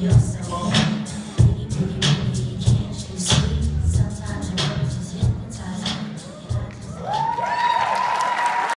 maravillosa.